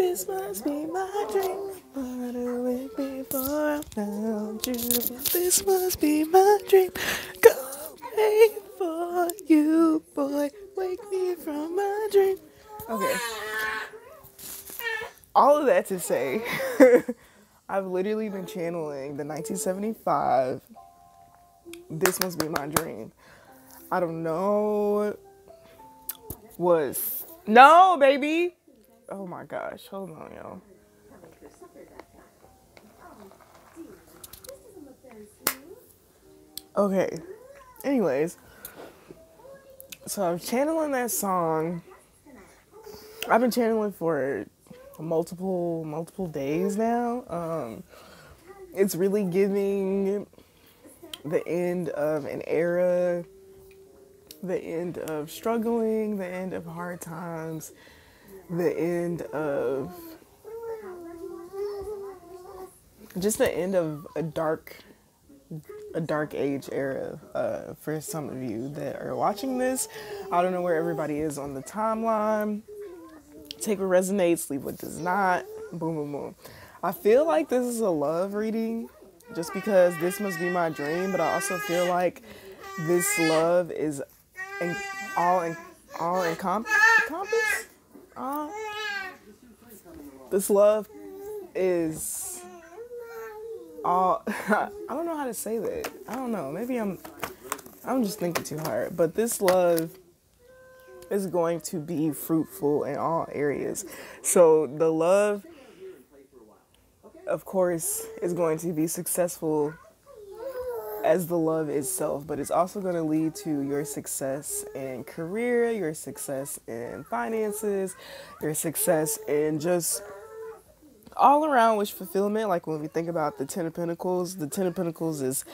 This must be my dream. Do it before I found you. This must be my dream. Go wait for you, boy. Wake me from my dream. Okay. All of that to say, I've literally been channeling the 1975. This must be my dream. I don't know. Was no baby. Oh my gosh. Hold on, y'all. Okay. Anyways, so I'm channeling that song. I've been channeling for multiple multiple days now. Um, it's really giving the end of an era, the end of struggling, the end of hard times, the end of just the end of a dark a dark age era uh, for some of you that are watching this. I don't know where everybody is on the timeline. Take what resonates, leave what does not. Boom, boom, boom. I feel like this is a love reading just because this must be my dream, but I also feel like this love is all in, all encom- encompass. Uh, this love is all I don't know how to say that. I don't know. Maybe I'm I'm just thinking too hard. But this love is going to be fruitful in all areas. So the love of course is going to be successful as the love itself, but it's also going to lead to your success in career, your success in finances, your success in just all around wish fulfillment. Like when we think about the Ten of Pentacles, the Ten of Pentacles is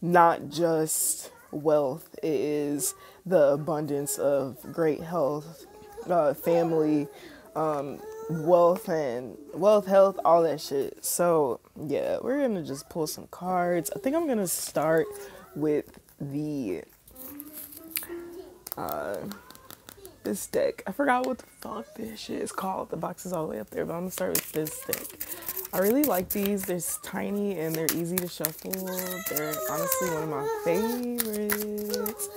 not just wealth, it is the abundance of great health, uh, family, um, wealth, and wealth, health, all that shit. So, yeah, we're gonna just pull some cards. I think I'm gonna start with the. Uh, this deck. I forgot what the fuck this shit is called. The box is all the way up there, but I'm gonna start with this deck. I really like these. They're tiny and they're easy to shuffle. They're honestly one of my favorites.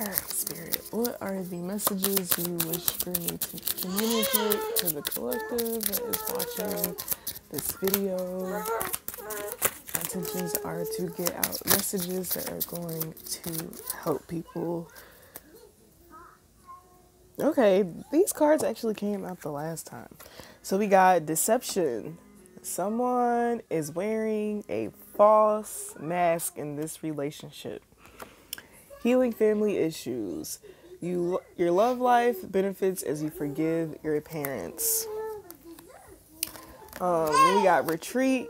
Alright, Spirit, what are the messages you wish for me to communicate to the collective that is watching this video? intentions are to get out messages that are going to help people. Okay, these cards actually came out the last time. So we got deception. Someone is wearing a false mask in this relationship. Healing family issues. You your love life benefits as you forgive your parents. Um, we got retreat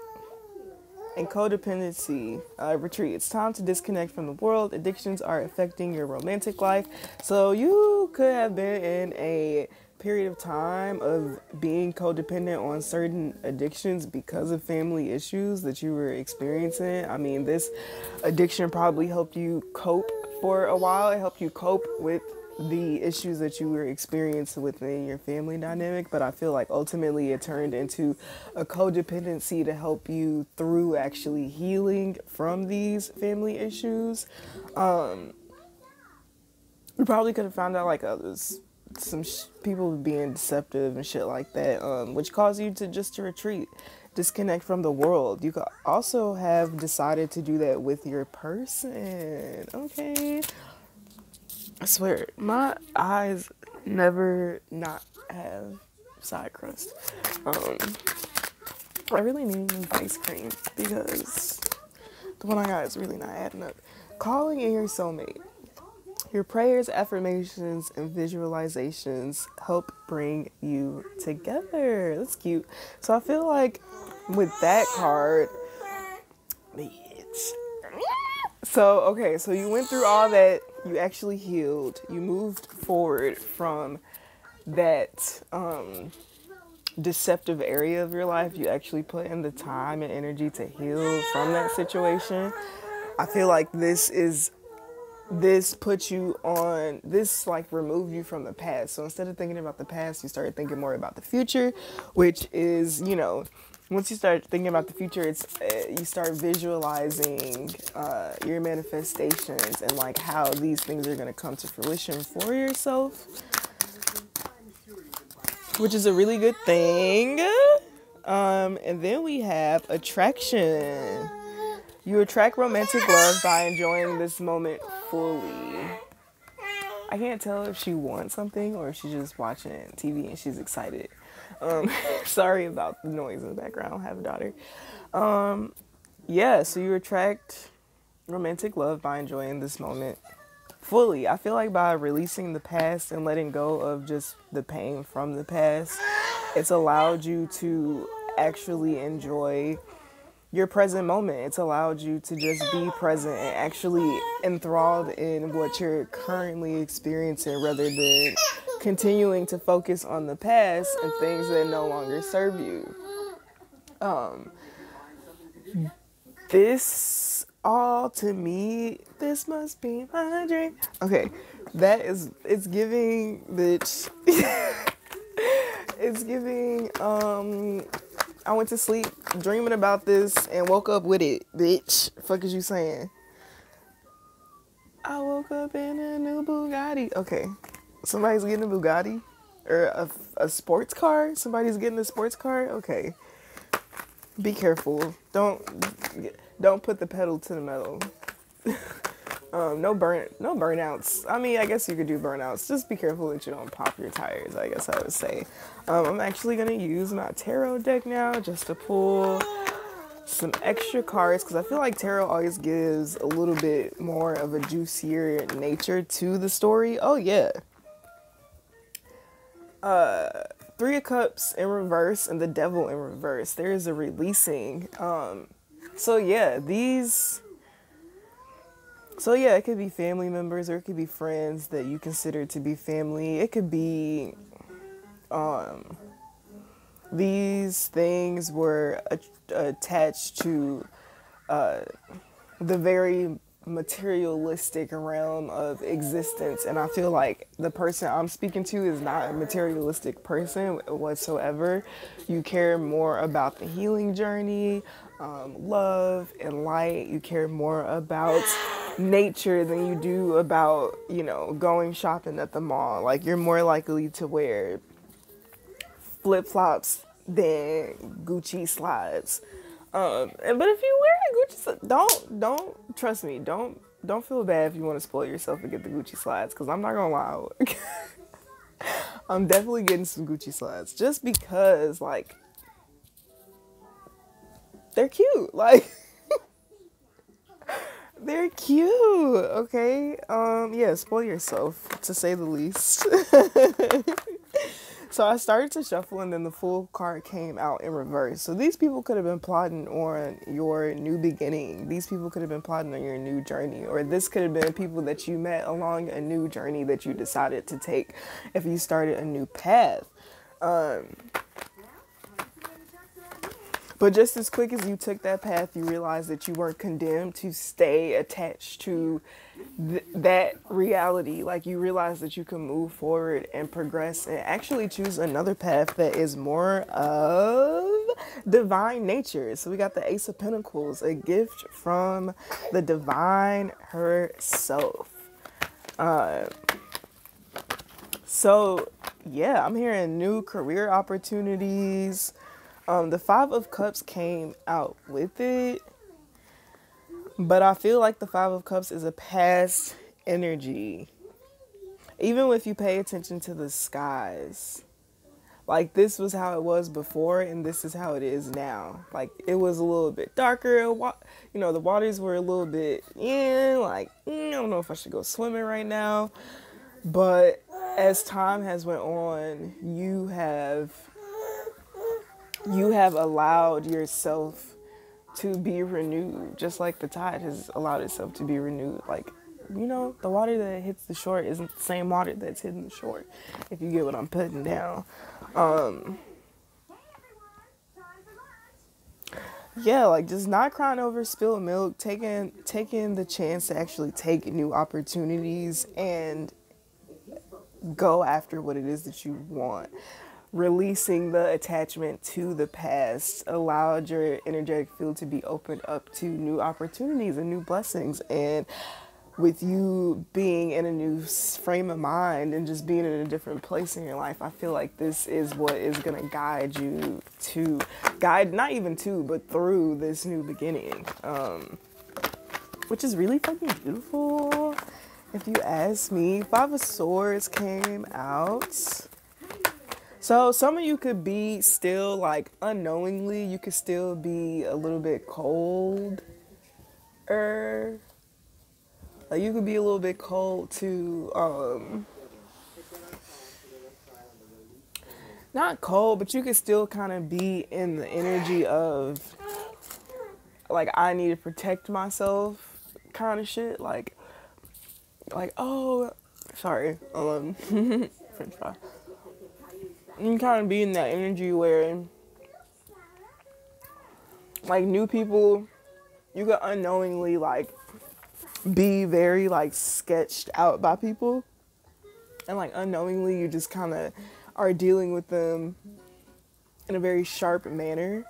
and codependency uh, retreat. It's time to disconnect from the world. Addictions are affecting your romantic life. So you could have been in a period of time of being codependent on certain addictions because of family issues that you were experiencing. I mean, this addiction probably helped you cope for a while. It helped you cope with the issues that you were experiencing within your family dynamic, but I feel like ultimately it turned into a codependency to help you through actually healing from these family issues. Um, you probably could have found out like others some sh- people being deceptive and shit like that, um, which caused you to just to retreat, disconnect from the world. You could also have decided to do that with your person. Okay. I swear, my eyes never not have side crust. Um, I really need face cream because the one I got is really not adding up. Calling in your soulmate. Your prayers, affirmations, and visualizations help bring you together. That's cute. So I feel like with that card, bitch. So, okay, so you went through all that you actually healed, you moved forward from that um, deceptive area of your life, you actually put in the time and energy to heal from that situation. I feel like this is this puts you on this like removed you from the past so instead of thinking about the past you started thinking more about the future which is you know once you start thinking about the future it's uh, you start visualizing uh, your manifestations and like how these things are to come to fruition for yourself which is a really good thing um, and then we have attraction you attract romantic love by enjoying this moment fully. I can't tell if she wants something or if she's just watching TV and she's excited. Um, sorry about the noise in the background. I have a daughter. Um, yeah, so you attract romantic love by enjoying this moment fully. I feel like by releasing the past and letting go of just the pain from the past, it's allowed you to actually enjoy your present moment. It's allowed you to just be present and actually enthralled in what you're currently experiencing rather than continuing to focus on the past and things that no longer serve you. Um, this all to me, this must be my dream. Okay, that is, it's giving, bitch. it's giving, um, I went to sleep dreaming about this and woke up with it, bitch. Fuck is you saying? I woke up in a new Bugatti. Okay, somebody's getting a Bugatti or a, a sports car. Somebody's getting a sports car. Okay, be careful. Don't don't put the pedal to the metal. Um, no burn, no burnouts. I mean, I guess you could do burnouts. Just be careful that you don't pop your tires. I guess I would say. Um, I'm actually gonna use my tarot deck now just to pull some extra cards because I feel like tarot always gives a little bit more of a juicier nature to the story. Oh yeah. Uh, Three of Cups in reverse and the Devil in reverse. There is a releasing. Um, so yeah, these so yeah, it could be family members or it could be friends that you consider to be family. It could be um these things were a- attached to uh, the very materialistic realm of existence and i feel like the person i'm speaking to is not a materialistic person whatsoever you care more about the healing journey um, love and light you care more about nature than you do about, you know, going shopping at the mall. Like you're more likely to wear flip flops than Gucci slides. Um, but if you wear Don't don't trust me. Don't don't feel bad if you want to spoil yourself and get the Gucci slides. Cause I'm not gonna lie, I'm definitely getting some Gucci slides just because like they're cute. Like they're cute. Okay. Um. Yeah. Spoil yourself, to say the least. so I started to shuffle, and then the Fool card came out in reverse. So these people could have been plotting on your new beginning. These people could have been plotting on your new journey, or this could have been people that you met along a new journey that you decided to take if you started a new path. Um but just as quick as you took that path, you realized that you weren't condemned to stay attached to th- that reality. Like you realized that you can move forward and progress and actually choose another path that is more of divine nature. So we got the Ace of Pentacles, a gift from the divine herself. Uh, so yeah, I'm hearing new career opportunities um, the Five of Cups came out with it, but I feel like the Five of Cups is a past energy. Even if you pay attention to the skies, like this was how it was before, and this is how it is now. Like it was a little bit darker. You know, the waters were a little bit in. Like mm, I don't know if I should go swimming right now, but as time has went on, you have you have allowed yourself to be renewed, just like the tide has allowed itself to be renewed. Like, you know, the water that hits the shore isn't the same water that's hitting the shore, if you get what I'm putting down. Um, yeah, like just not crying over spilled milk, taking taking the chance to actually take new opportunities and go after what it is that you want. Releasing the attachment to the past allowed your energetic field to be opened up to new opportunities and new blessings. And with you being in a new frame of mind and just being in a different place in your life, I feel like this is what is going to guide you to guide, not even to, but through this new beginning. Um, which is really fucking beautiful. If you ask me, Five of Swords came out. So some of you could be still like unknowingly, you could still be a little bit cold. Er, like you could be a little bit cold to um not cold, but you could still kind of be in the energy of like I need to protect myself kind of shit. Like like, oh, sorry, um, French fry. You kind of be in that energy where, like, new people, you could unknowingly like be very like sketched out by people, and like unknowingly you just kind of are dealing with them in a very sharp manner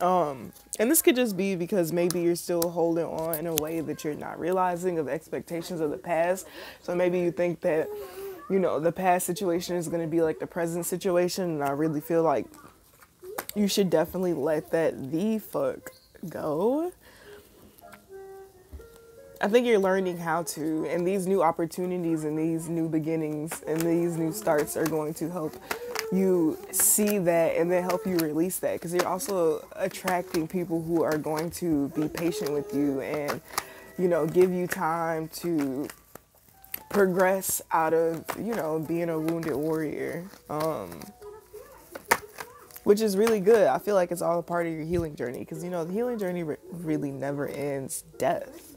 um, and this could just be because maybe you're still holding on in a way that you're not realizing of expectations of the past. So maybe you think that, you know, the past situation is going to be like the present situation. And I really feel like you should definitely let that the fuck go. I think you're learning how to, and these new opportunities and these new beginnings and these new starts are going to help you see that and then help you release that because you're also attracting people who are going to be patient with you and you know give you time to progress out of you know being a wounded warrior um, which is really good. I feel like it's all a part of your healing journey because you know the healing journey re- really never ends. Death.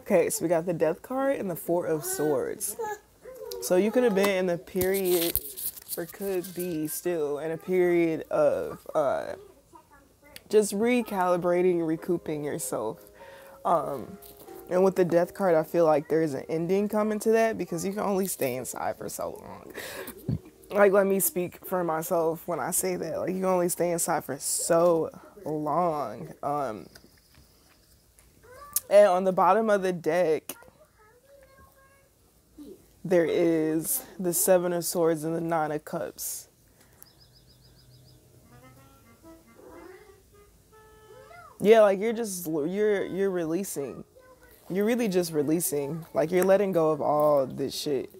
Okay so we got the death card and the four of swords. So you could have been in the period or could be still in a period of uh, just recalibrating, recouping yourself. Um, and with the death card, I feel like there's an ending coming to that because you can only stay inside for so long. Like, let me speak for myself when I say that. Like, you can only stay inside for so long. Um, and on the bottom of the deck, there is the Seven of Swords and the Nine of Cups. Yeah, like you're just you're you're releasing. You're really just releasing. Like you're letting go of all this shit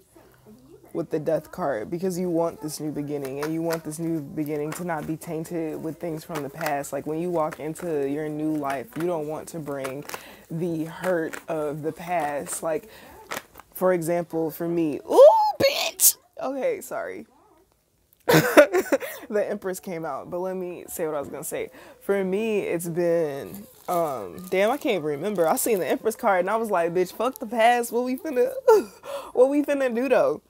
with the death card because you want this new beginning and you want this new beginning to not be tainted with things from the past. Like when you walk into your new life, you don't want to bring the hurt of the past. Like for example, for me, ooh, bitch. Okay, sorry. the Empress came out, but let me say what I was gonna say. For me, it's been um damn, I can't remember. I seen the Empress card and I was like, bitch, fuck the past. What we finna what we finna do though?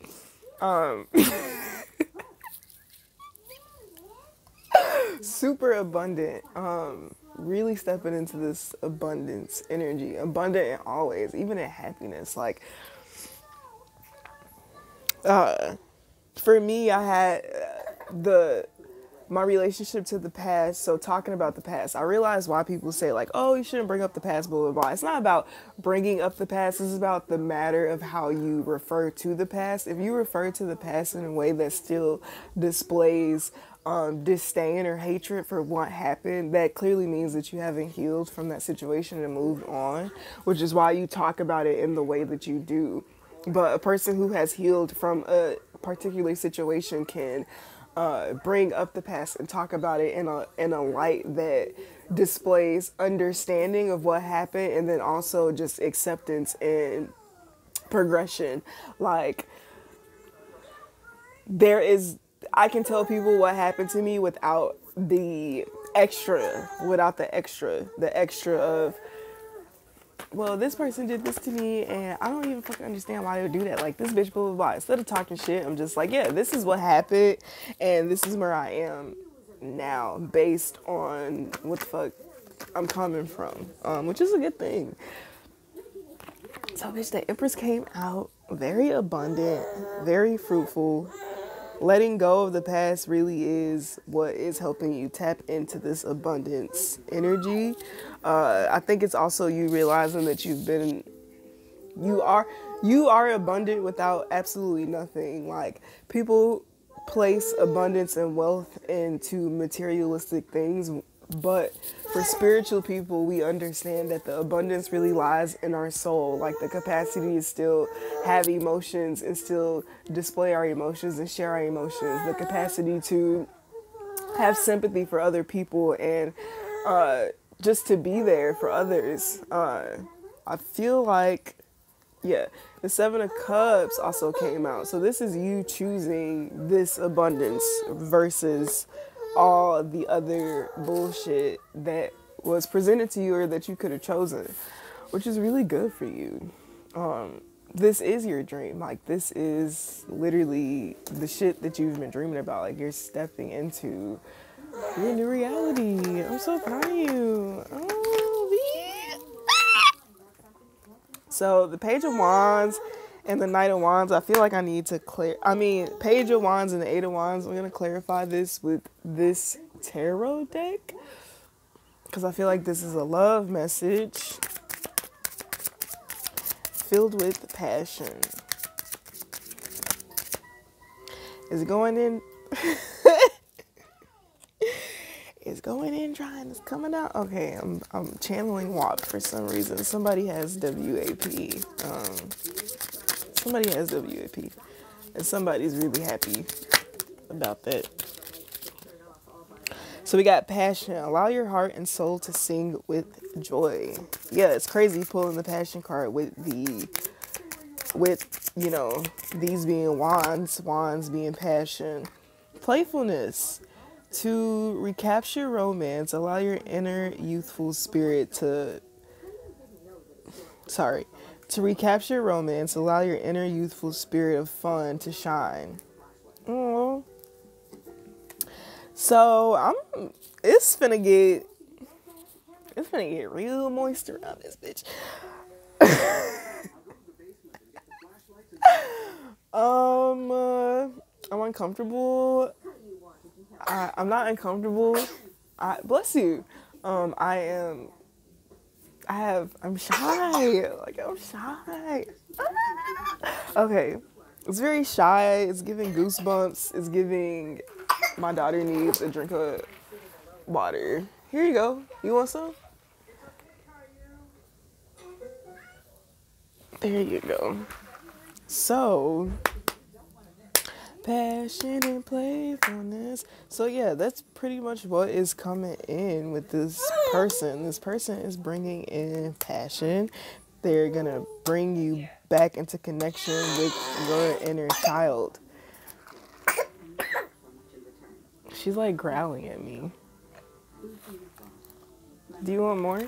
Um super abundant. Um really stepping into this abundance energy. Abundant in always, even in happiness. Like uh, for me, I had uh, the my relationship to the past. So talking about the past, I realize why people say like, "Oh, you shouldn't bring up the past." Blah blah blah. It's not about bringing up the past. It's about the matter of how you refer to the past. If you refer to the past in a way that still displays um, disdain or hatred for what happened, that clearly means that you haven't healed from that situation and moved on. Which is why you talk about it in the way that you do. But a person who has healed from a particular situation can uh, bring up the past and talk about it in a in a light that displays understanding of what happened and then also just acceptance and progression. Like there is I can tell people what happened to me without the extra, without the extra, the extra of well, this person did this to me, and I don't even fucking understand why they would do that. Like, this bitch, blah, blah, blah. Instead of talking shit, I'm just like, yeah, this is what happened, and this is where I am now, based on what the fuck I'm coming from, um, which is a good thing. So, bitch, the Empress came out very abundant, very fruitful. Letting go of the past really is what is helping you tap into this abundance energy. Uh, I think it's also you realizing that you've been, you are, you are abundant without absolutely nothing. Like people place abundance and wealth into materialistic things but for spiritual people, we understand that the abundance really lies in our soul. Like the capacity to still have emotions and still display our emotions and share our emotions. The capacity to have sympathy for other people and uh, just to be there for others. Uh, I feel like, yeah, the Seven of Cups also came out. So this is you choosing this abundance versus all the other bullshit that was presented to you or that you could have chosen, which is really good for you. Um, this is your dream. Like, this is literally the shit that you've been dreaming about. Like, you're stepping into your new reality. I'm so proud of you. Oh, yeah. So, the Page of Wands and the Knight of Wands, I feel like I need to clear. I mean, Page of Wands and the Eight of Wands, I'm to clarify this with this tarot deck because I feel like this is a love message filled with passion. Is going in. it's going in trying. It's coming out. Okay, I'm I'm channeling WAP for some reason. Somebody has WAP. Um, somebody has WAP, and somebody's really happy about that. So we got passion. Allow your heart and soul to sing with joy. Yeah, it's crazy pulling the passion card with the with you know these being wands, wands being passion, playfulness. To recapture romance, allow your inner youthful spirit to sorry, to recapture romance, allow your inner youthful spirit of fun to shine. Oh. So I'm it's finna get it's finna get real moist around this bitch. um uh, I'm uncomfortable. I, I'm not uncomfortable. I bless you. Um I am I have I'm shy. Like I'm shy. okay. It's very shy. It's giving goosebumps. It's giving my daughter needs a drink of water. Here you go. You want some? There you go. So, passion and playfulness. So yeah, that's pretty much what is coming in with this person. This person is bringing in passion. They're going to bring you back into connection with your inner child. She's like growling at me. Do you want more?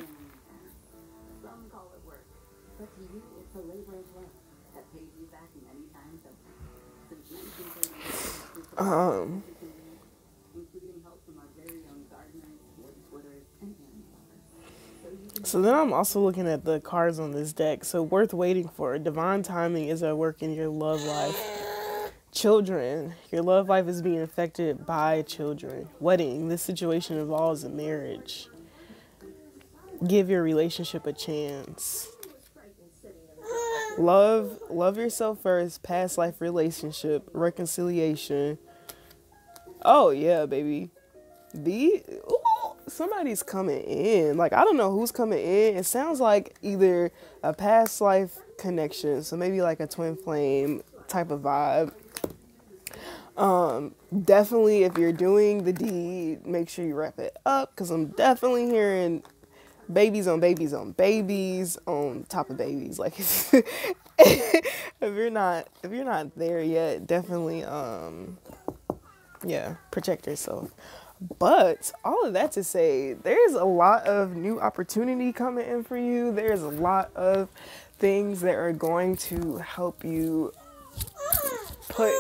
Um. So then I'm also looking at the cards on this deck. So worth waiting for. Divine timing is at work in your love life. Children. Your love life is being affected by children. Wedding. This situation involves a marriage. Give your relationship a chance. Love love yourself first, past life relationship, reconciliation. Oh yeah, baby. The ooh, somebody's coming in. Like I don't know who's coming in. It sounds like either a past life connection, so maybe like a twin flame type of vibe um, definitely, if you're doing the deed, make sure you wrap it up because I'm definitely hearing babies on babies on babies on top of babies. Like if you're not if you're not there yet, definitely um, yeah, protect yourself. But all of that to say, there's a lot of new opportunity coming in for you. There's a lot of things that are going to help you put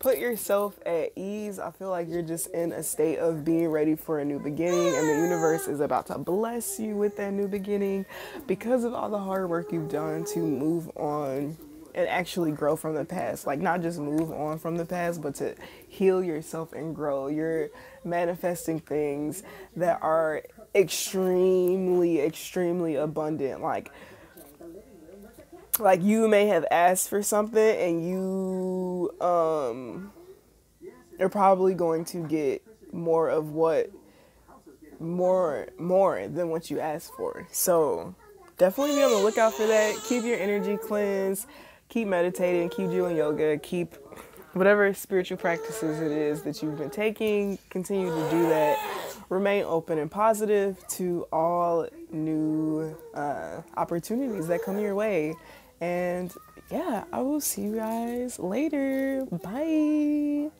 put yourself at ease. I feel like you're just in a state of being ready for a new beginning, and the universe is about to bless you with that new beginning because of all the hard work you've done to move on and actually grow from the past. Like, not just move on from the past, but to heal yourself and grow. You're manifesting things that are extremely, extremely abundant. Like, like you may have asked for something and you um are probably going to get more of what more more than what you asked for. So definitely be on the lookout for that. Keep your energy cleansed. Keep meditating. Keep doing yoga. Keep whatever spiritual practices it is that you've been taking. Continue to do that. Remain open and positive to all new uh, opportunities that come your way. And yeah, I will see you guys later. Bye.